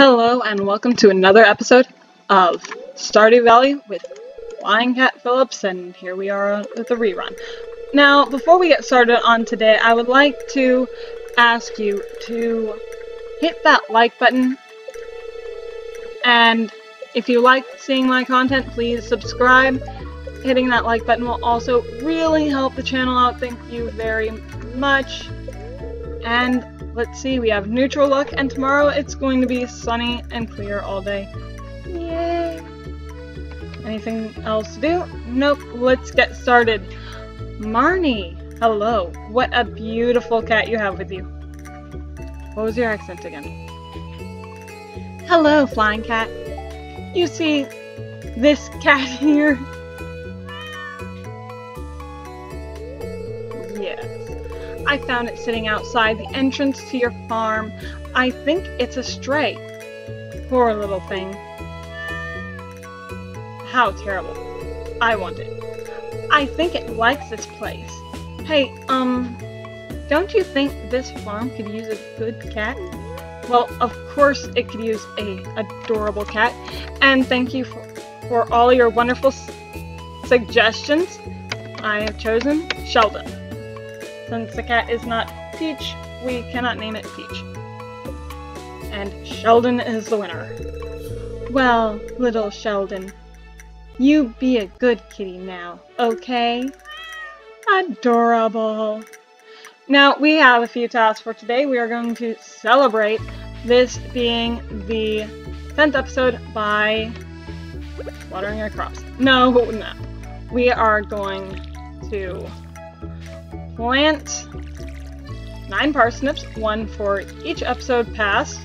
Hello and welcome to another episode of Stardew Valley with Flying Cat Phillips and here we are with a rerun. Now, before we get started on today, I would like to ask you to hit that like button and if you like seeing my content, please subscribe. Hitting that like button will also really help the channel out. Thank you very much. And let's see, we have neutral luck, and tomorrow it's going to be sunny and clear all day. Yay! Anything else to do? Nope, let's get started. Marnie, hello. What a beautiful cat you have with you. What was your accent again? Hello, flying cat. You see this cat here? I found it sitting outside the entrance to your farm. I think it's a stray. Poor little thing. How terrible. I want it. I think it likes this place. Hey, um, don't you think this farm could use a good cat? Well, of course it could use a adorable cat. And thank you for, for all your wonderful suggestions. I have chosen Sheldon. Since the cat is not Peach, we cannot name it Peach. And Sheldon is the winner. Well, little Sheldon, you be a good kitty now, okay? Adorable. Now, we have a few tasks for today. We are going to celebrate this being the 10th episode by watering our crops. No, no. We are going to plant nine parsnips, one for each episode pass.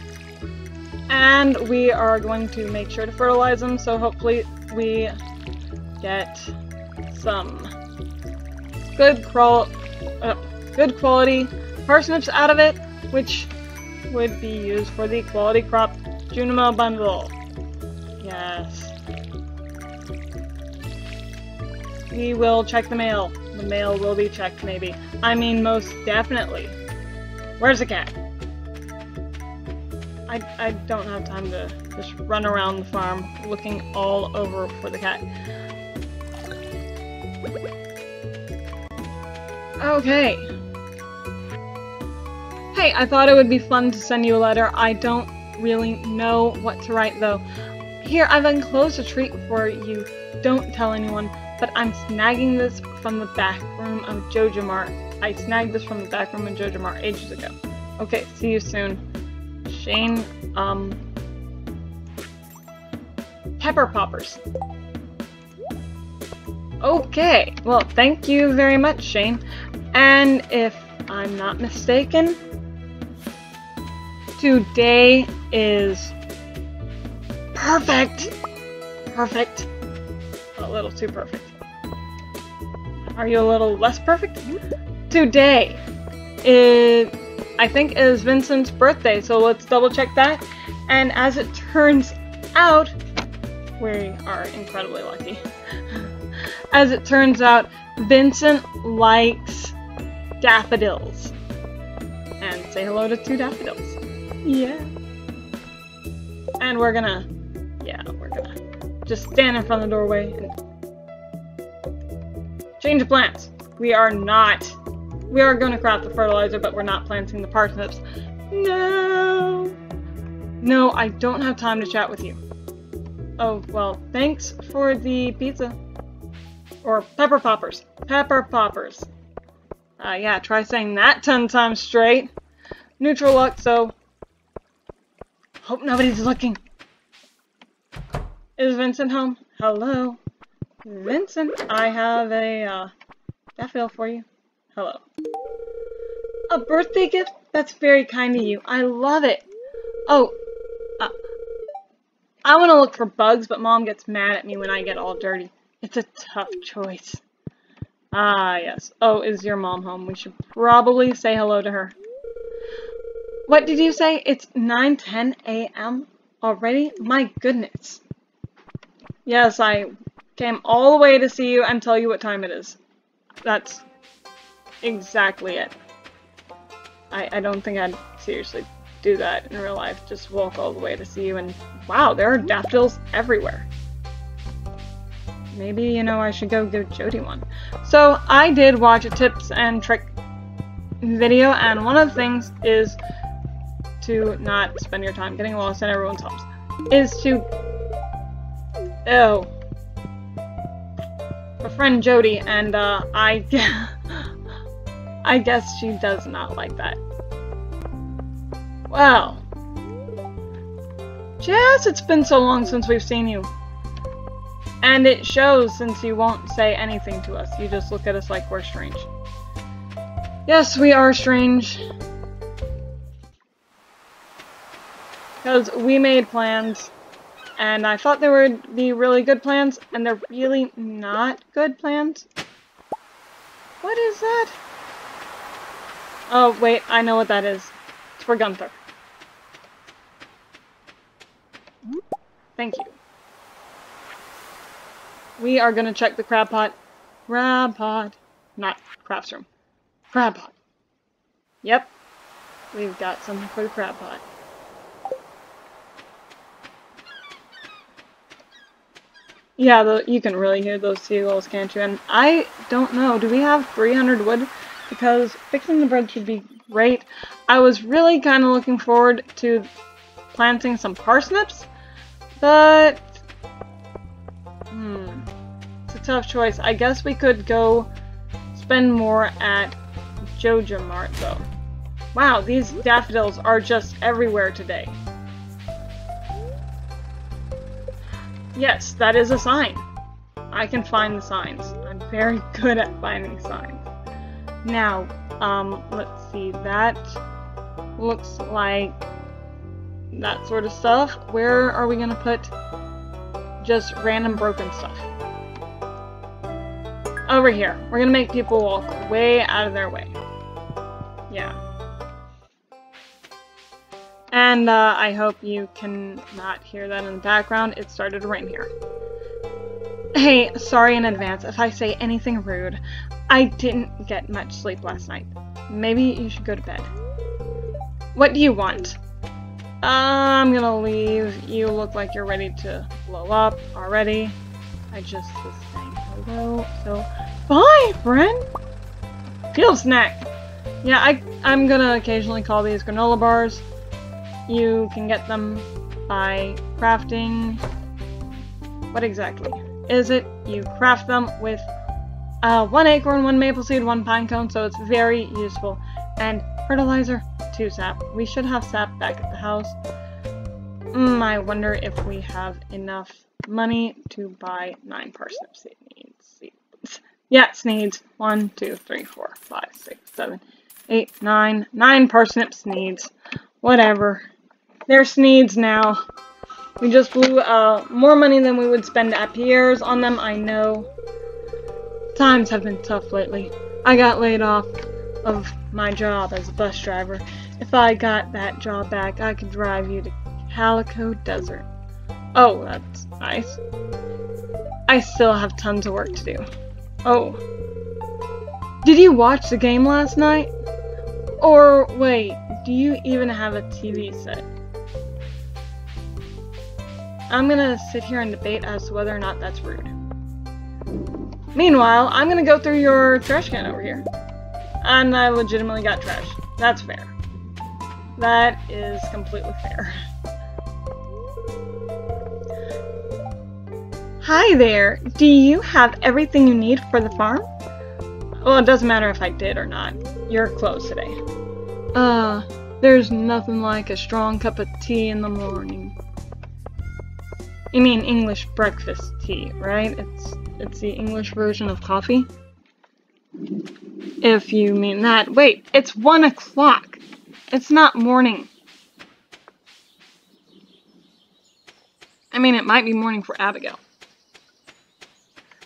And we are going to make sure to fertilize them, so hopefully we get some good, uh, good quality parsnips out of it, which would be used for the quality crop Junimo bundle. Yes. We will check the mail. The mail will be checked, maybe. I mean, most definitely. Where's the cat? I, I don't have time to just run around the farm looking all over for the cat. Okay. Hey, I thought it would be fun to send you a letter. I don't really know what to write though. Here, I've enclosed a treat for you. Don't tell anyone, but I'm snagging this from the back room of Joja Mart. I snagged this from the back room of Joja Mart ages ago. Okay, see you soon. Shane, um... Pepper Poppers. Okay, well, thank you very much, Shane. And if I'm not mistaken, today is perfect. Perfect. A little too perfect. Are you a little less perfect? Today is, I think, is Vincent's birthday, so let's double check that. And as it turns out, we are incredibly lucky. As it turns out, Vincent likes daffodils. And say hello to two daffodils. Yeah. And we're gonna, yeah, we're gonna just stand in front of the doorway and change of plans. We are not, we are gonna craft the fertilizer, but we're not planting the parsnips. No. No, I don't have time to chat with you. Oh, well, thanks for the pizza. Or pepper poppers. Pepper poppers. Uh, yeah, try saying that 10 times straight. Neutral luck, so... Hope nobody's looking. Is Vincent home? Hello? Vincent, I have a, uh, daffodil for you. Hello. A birthday gift? That's very kind of you. I love it. Oh, uh, I want to look for bugs, but Mom gets mad at me when I get all dirty. It's a tough choice. Ah, yes. Oh, is your mom home? We should probably say hello to her. What did you say? It's 9.10 a.m. already? My goodness. Yes, I came all the way to see you and tell you what time it is. That's exactly it. I, I don't think I'd seriously do that in real life. Just walk all the way to see you and wow, there are daffodils everywhere. Maybe, you know, I should go give Jody one. So I did watch a tips and trick video and one of the things is to not spend your time getting lost in everyone's homes. Is to... Oh. Friend Jody and uh, I... I guess she does not like that. Well. Jas, it's been so long since we've seen you. And it shows since you won't say anything to us. You just look at us like we're strange. Yes, we are strange. Because we made plans, and I thought they would be really good plans, and they're really not good plans. What is that? Oh, wait, I know what that is. It's for Gunther. Thank you. We are gonna check the crab pot. Crab pot. Not crafts room. Crab pot. Yep. We've got something for the crab pot. Yeah, the, you can really hear those seagulls, can't you? And I don't know, do we have 300 wood? Because fixing the bridge would be great. I was really kind of looking forward to planting some parsnips, but... Hmm. It's a tough choice. I guess we could go spend more at Joja Mart, though. Wow, these daffodils are just everywhere today. Yes, that is a sign. I can find the signs. I'm very good at finding signs. Now, um, let's see, that looks like that sort of stuff. Where are we gonna put just random broken stuff? Over here. We're gonna make people walk way out of their way. Yeah. And uh, I hope you can not hear that in the background. It started to rain here. Hey, sorry in advance if I say anything rude. I didn't get much sleep last night. Maybe you should go to bed. What do you want? I'm gonna leave. You look like you're ready to blow up already. I just was saying hello, so bye, friend. Field snack. Yeah, I I'm gonna occasionally call these granola bars. You can get them by crafting... What exactly is it? You craft them with uh, one acorn, one maple seed, one pine cone, so it's very useful. And fertilizer, two sap. We should have sap back at the house. Mm, I wonder if we have enough money to buy nine parsnips. It needs it needs one, two, three, four, five, six, seven, eight, nine. Nine parsnips needs. Whatever. They're Sneeds now. We just blew uh, more money than we would spend at Pierre's on them, I know. Times have been tough lately. I got laid off of my job as a bus driver. If I got that job back, I could drive you to Calico Desert. Oh, that's nice. I still have tons of work to do. Oh. Did you watch the game last night? Or, wait, do you even have a TV set? I'm gonna sit here and debate as to whether or not that's rude. Meanwhile, I'm gonna go through your trash can over here. And I legitimately got trash. That's fair. That is completely fair. Hi there! Do you have everything you need for the farm? Well, it doesn't matter if I did or not. You're closed today. Uh, there's nothing like a strong cup of tea in the morning. You mean English breakfast tea, right? It's it's the English version of coffee. If you mean that. Wait, it's one o'clock. It's not morning. I mean, it might be morning for Abigail.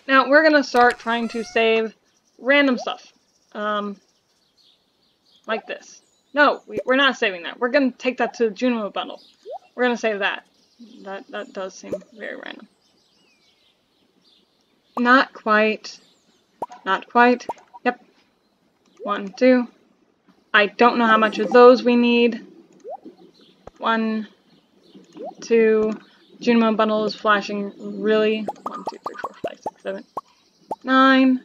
Now, we're gonna start trying to save random stuff. Um, like this. No, we, are not saving that. We're gonna take that to the Junimo bundle. We're gonna save that. That, that does seem very random. Not quite. Not quite. Yep. One, two. I don't know how much of those we need. one, two. Junimo bundle is flashing really. One, two, three, four, five, six, seven, nine.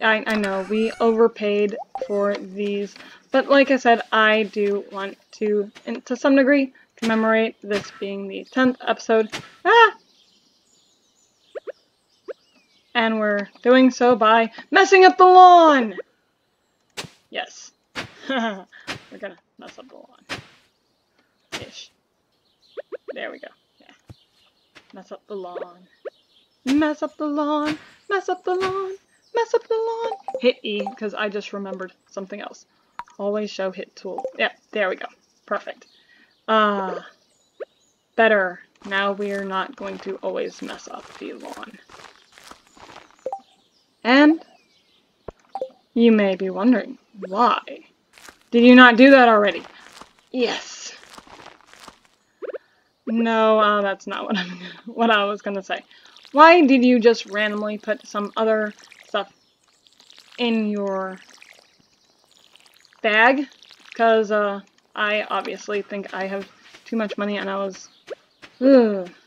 I, I know, we overpaid for these. But like I said, I do want to, to some degree, commemorate this being the 10th episode. Ah! And we're doing so by messing up the lawn! Yes. we're gonna mess up the lawn. Ish. There we go. Yeah. Mess up the lawn. Mess up the lawn. Mess up the lawn. Mess up the lawn. Hit E, because I just remembered something else. Always show hit tool. Yeah, there we go. Perfect. Ah. Uh, better. Now we're not going to always mess up the lawn. And you may be wondering, why? Did you not do that already? Yes. No, uh, that's not what I'm what I was gonna say. Why did you just randomly put some other stuff in your bag? Because uh, I obviously think I have too much money and I was... Ugh.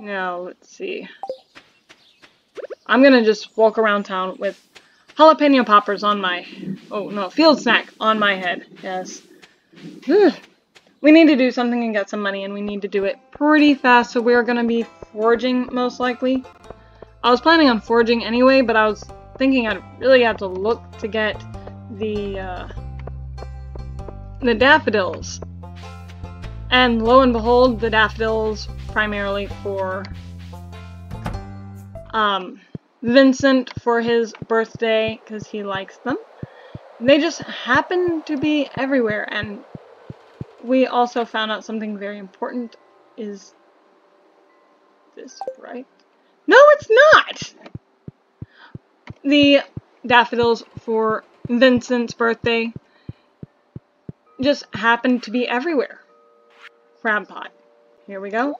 Now, let's see. I'm gonna just walk around town with jalapeno poppers on my... Oh, no, field snack on my head. Yes. Ugh. We need to do something and get some money, and we need to do it pretty fast, so we're gonna be foraging, most likely. I was planning on foraging anyway, but I was thinking I'd really have to look to get the, uh, the daffodils. And lo and behold, the daffodils primarily for um, Vincent for his birthday because he likes them. They just happen to be everywhere and we also found out something very important is this right? No, it's not! The daffodils for Vincent's birthday just happened to be everywhere. Crab pot. Here we go.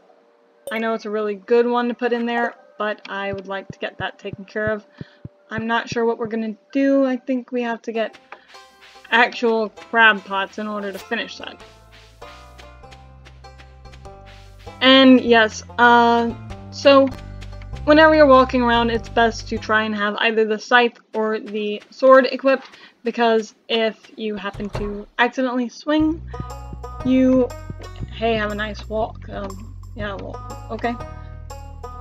I know it's a really good one to put in there, but I would like to get that taken care of. I'm not sure what we're going to do. I think we have to get actual crab pots in order to finish that. And yes, uh, so whenever you're walking around, it's best to try and have either the scythe or the sword equipped, because if you happen to accidentally swing, you, hey, have a nice walk, um, yeah, well, okay.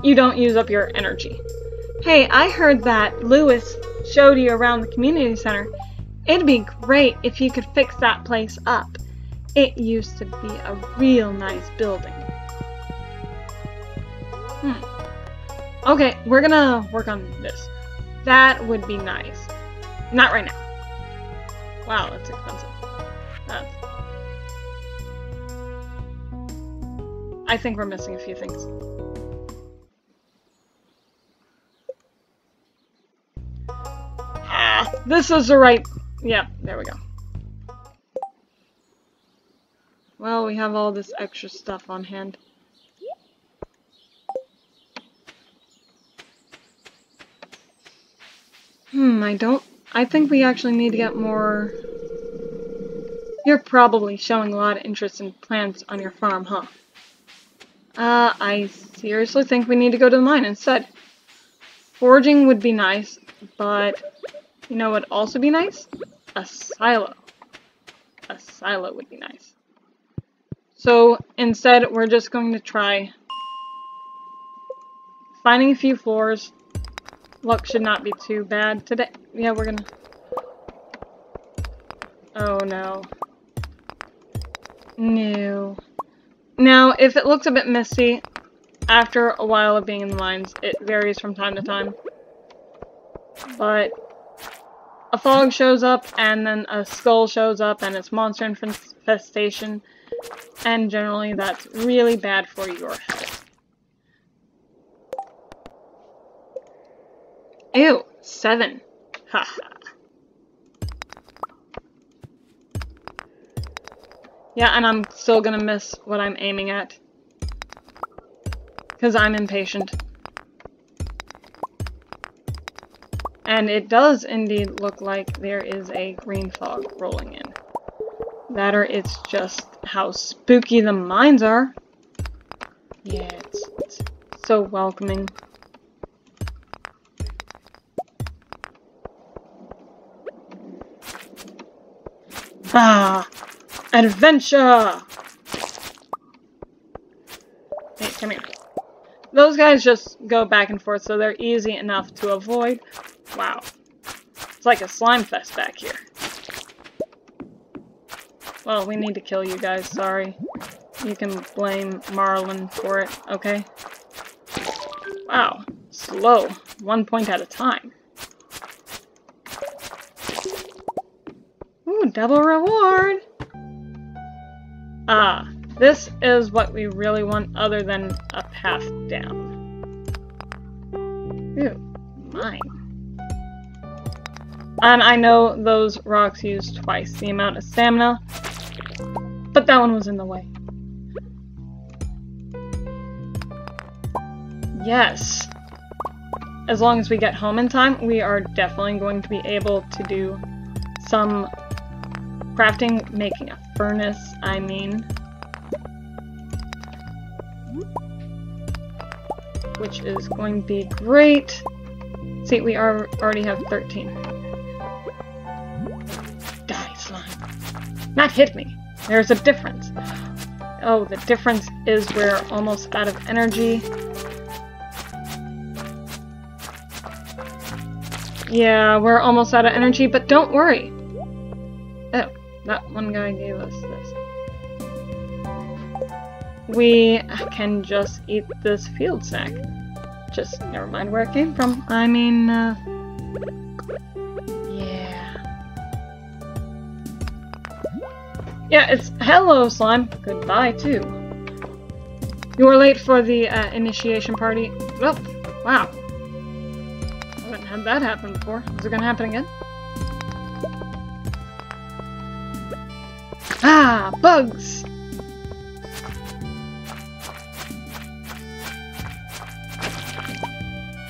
You don't use up your energy. Hey, I heard that Lewis showed you around the community center. It'd be great if you could fix that place up. It used to be a real nice building. Hmm. Okay, we're gonna work on this. That would be nice. Not right now. Wow, that's expensive. That's... I think we're missing a few things. Ah, this is the right... Yeah, there we go. Well, we have all this extra stuff on hand. Hmm, I don't... I think we actually need to get more... You're probably showing a lot of interest in plants on your farm, huh? Uh, I seriously think we need to go to the mine instead. Foraging would be nice, but you know what would also be nice? A silo. A silo would be nice. So instead, we're just going to try finding a few floors, Luck should not be too bad today. Yeah, we're gonna... Oh, no. No. Now, if it looks a bit misty, after a while of being in the mines, it varies from time to time. But a fog shows up, and then a skull shows up, and it's monster infestation, and generally that's really bad for your health. Ew, seven. Haha. yeah, and I'm still gonna miss what I'm aiming at. Because I'm impatient. And it does indeed look like there is a green fog rolling in. That or it's just how spooky the mines are. Yeah, it's, it's so welcoming. Ah! Adventure! Hey, come here. Those guys just go back and forth, so they're easy enough to avoid. Wow. It's like a slime fest back here. Well, we need to kill you guys, sorry. You can blame Marlon for it, okay? Wow. Slow. One point at a time. Double reward! Ah, this is what we really want other than a path down. Ooh, mine. And I know those rocks use twice the amount of stamina, but that one was in the way. Yes. As long as we get home in time, we are definitely going to be able to do some crafting, making a furnace, I mean. Which is going to be great. See, we are already have 13. Die, slime. Not hit me. There's a difference. Oh, the difference is we're almost out of energy. Yeah, we're almost out of energy, but don't worry. That one guy gave us this. We can just eat this field snack. Just never mind where it came from. I mean, uh, yeah. Yeah, it's hello, slime. Goodbye, too. You were late for the uh, initiation party. Well, wow. I haven't had that happen before. Is it gonna happen again? Ah, bugs!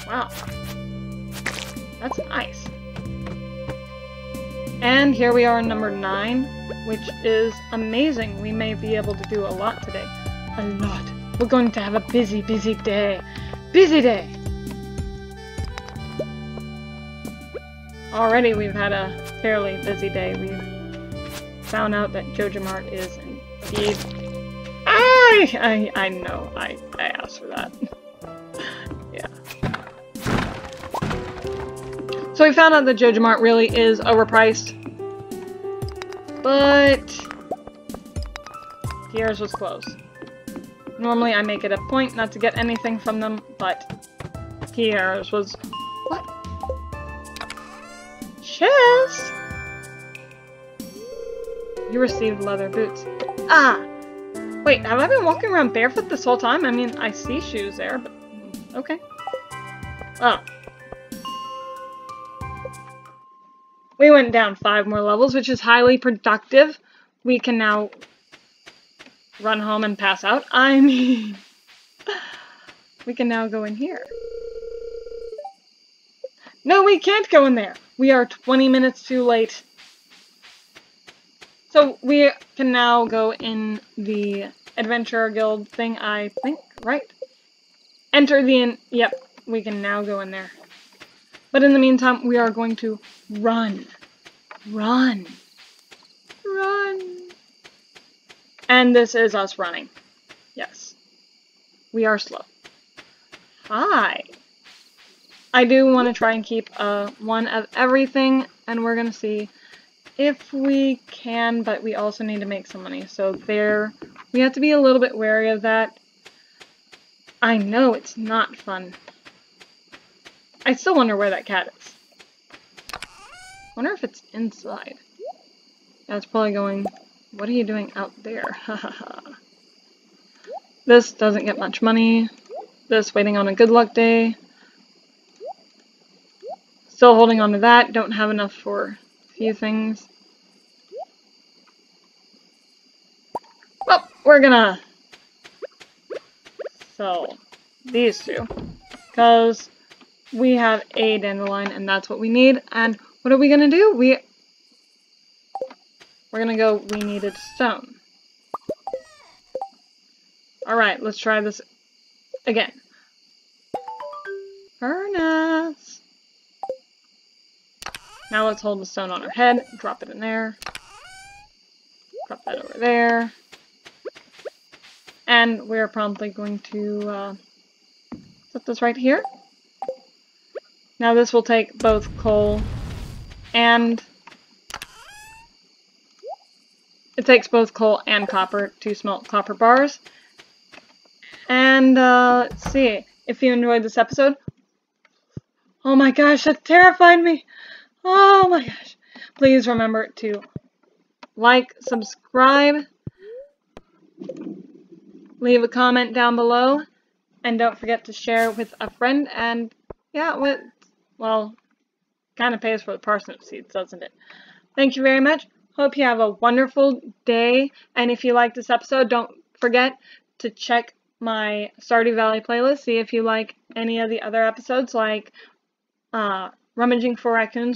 Wow. That's nice. And here we are number 9 which is amazing. We may be able to do a lot today. A lot. We're going to have a busy, busy day. Busy day! Already we've had a fairly busy day. We've found out that JojaMart is indeed... I, I, I know. I, I asked for that. yeah. So we found out that JojaMart really is overpriced. But... Pierre's was close. Normally I make it a point not to get anything from them, but Pierre's was... What? Chest? You received leather boots. Ah! Wait, have I been walking around barefoot this whole time? I mean, I see shoes there, but... Okay. Oh. We went down five more levels, which is highly productive. We can now run home and pass out. I mean, we can now go in here. No, we can't go in there. We are 20 minutes too late. So we can now go in the Adventurer Guild thing, I think, right? Enter the in- yep, we can now go in there. But in the meantime, we are going to run. Run. Run. And this is us running. Yes. We are slow. Hi. I do want to try and keep uh, one of everything, and we're going to see if we can, but we also need to make some money. So there, we have to be a little bit wary of that. I know it's not fun. I still wonder where that cat is. wonder if it's inside. That's probably going, what are you doing out there? this doesn't get much money. This waiting on a good luck day. Still holding on to that. Don't have enough for few things. Well, we're gonna sell these two. Because we have a dandelion and that's what we need. And what are we gonna do? We... we're gonna go, we needed stone. Alright, let's try this again. Furnace! Now let's hold the stone on our head, drop it in there. Drop that over there. And we're promptly going to uh, set this right here. Now this will take both coal and... It takes both coal and copper to smelt copper bars. And, uh, let's see. If you enjoyed this episode... Oh my gosh, that terrified me! Oh my gosh. Please remember to like, subscribe, leave a comment down below, and don't forget to share with a friend, and yeah, well, kind of pays for the parsnip seeds, doesn't it? Thank you very much. Hope you have a wonderful day, and if you like this episode, don't forget to check my Stardew Valley playlist, see if you like any of the other episodes, like uh, Rummaging for Raccoons,